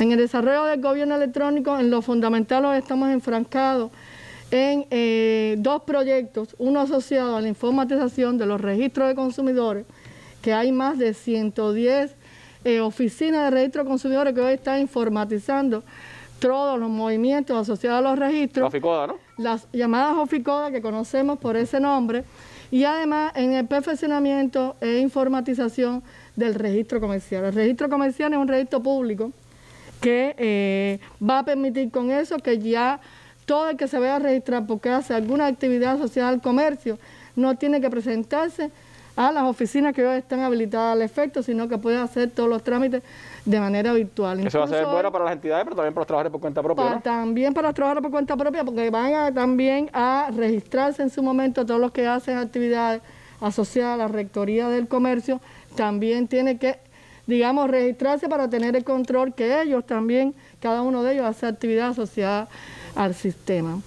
En el desarrollo del gobierno electrónico, en lo fundamental, estamos enfrancados en eh, dos proyectos, uno asociado a la informatización de los registros de consumidores, que hay más de 110 eh, oficinas de registro de consumidores que hoy están informatizando todos los movimientos asociados a los registros. Oficoda, ¿no? Las llamadas Oficoda que conocemos por ese nombre. Y además en el perfeccionamiento e informatización del registro comercial. El registro comercial es un registro público que eh, va a permitir con eso que ya todo el que se vaya a registrar porque hace alguna actividad asociada al comercio no tiene que presentarse a las oficinas que hoy están habilitadas al efecto, sino que puede hacer todos los trámites de manera virtual. Eso va a ser bueno para las entidades, pero también para los trabajadores por cuenta propia. También para los trabajadores por cuenta propia, porque van también a registrarse en su momento todos los que hacen actividades asociadas a la Rectoría del Comercio, también tiene que, digamos, registrarse para tener el control que ellos también, cada uno de ellos hace actividad asociada al sistema.